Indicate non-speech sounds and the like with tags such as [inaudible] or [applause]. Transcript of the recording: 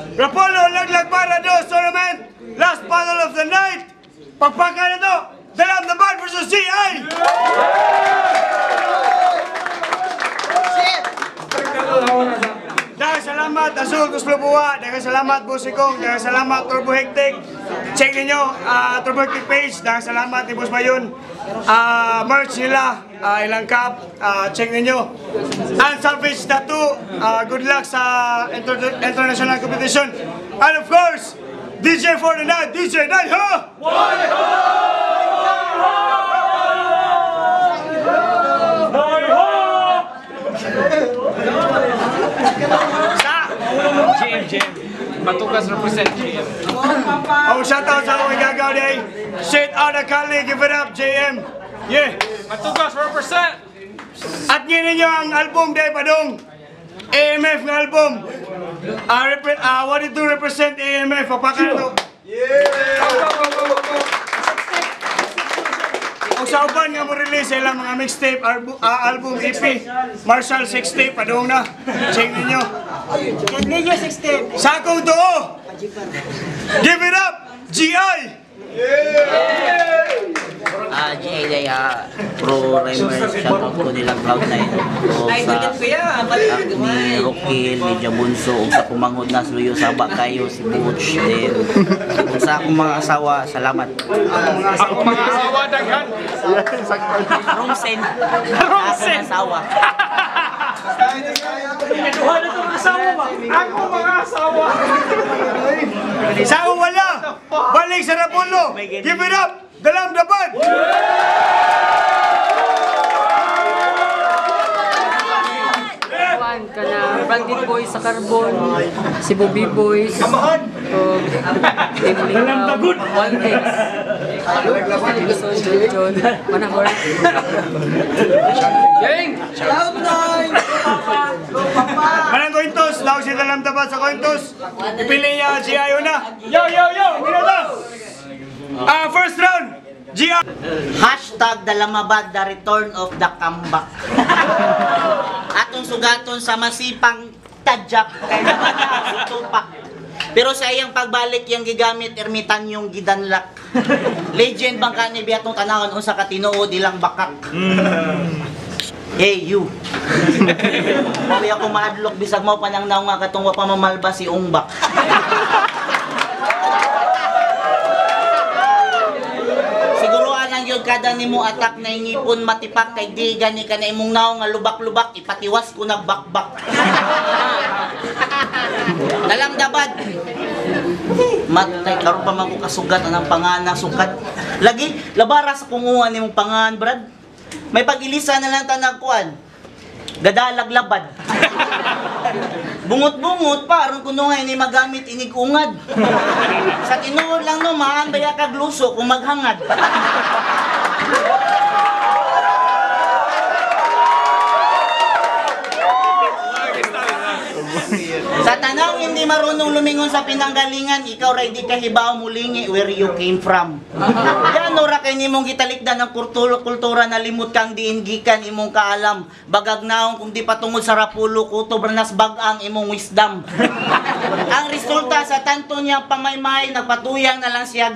Yo, check! Rapolo, laglag para dos tournament. Last battle of the night. Pagpaka na to. Dalam the band versus CI. Salamat, Azul Kuslubuwa. Daghang salamat, Busikong. Daghang salamat, Turbo Hectic. Check ninyo, ah, Turbo Hectic page. Daghang salamat, ni Boss Bayon. Ah, merch nila, ah, ilang cup. Ah, check ninyo. Unsalvaged Tattoo. Ah, good luck sa inter- international competition. And of course, DJ for the night, DJ Night, ha? Matugas represent JM. Oh, shout out sa akong igagaw day. Shit out of Kali, give it up, JM. Yeah. Matugas represent! At ngayon ninyo ang album day padong. AMF ng album. Uh, repre- uh, what it do represent AMF? Papakan to. Kung sa uban nga mo release ilang mga mixtape, arbu- ah, album, EP, Marshall 6 tape, padong na. Check ninyo. Ninyo 16. Sa akong tuo, give it up, GI! Ah, GA day, ah, pro rhymer, shoutout ko nilang Cloud9. O sa ah, ni Rokil, ni Jabunso, o sa kumangod na sluyo sa kayo, si Butch, din. Kung sa akong mga asawa, salamat. Ako mga asawa daghan. Romsen, Romsen. asawa. Ako mga asawa. Sa wala, balik sa Rapulo, give it up, dalam dapat! Juan ka na Bandit Boy sa Carbon, si Bobby Boys, o Team Lingam, One Takes, Wilson, John, Manahor. Gang! Manang Cointos, laos si dalam dapat sa Cointos. Pili niya si Ayo na. Yo, yo, yo, ginata! GI! Hashtag Dalamabad, the return of the comeback. [laughs] Atong sugaton sa masipang tadyak kay Tupac. Pero sa iyang pagbalik yung gigamit ermitan yung gidanlak. Legend bang kani biatong tanawon unsa ka tinuod ilang bakak. Hey you. Mawi ako maadlok bisag mo panang naong nga katong wa pa mamalba si Ungbak. [laughs] Siguro anang yun kada nimo atak na ingipon matipak kay di gani ka na imong naong nga lubak-lubak ipatiwas ko na bakbak. [laughs] Dalamdabad. Matay karon pa man ko kasugat anang pangana sukat. Lagi labara sa kunguan nimong pangan brad. May pag-ilisa na lang tanag kuan. Gadalag labad. [laughs] Bungot-bungot pa, aron kuno nga ini magamit inig ungad. Sa tinuod lang no, maan baya kag luso kung maghangad. Sa tanaw hindi marunong lumingon sa pinanggalingan, ikaw ray di kahibaw mulingi where you came from. Yan ora kay nimong gitalikdan ng kultura, kultura na limot kang diin gikan imong kaalam. Bagag naong kung di patungod sa rapulo kutob nas bag-ang imong wisdom. Ang resulta sa tanto niya pamaymay nagpatuyang na lang siya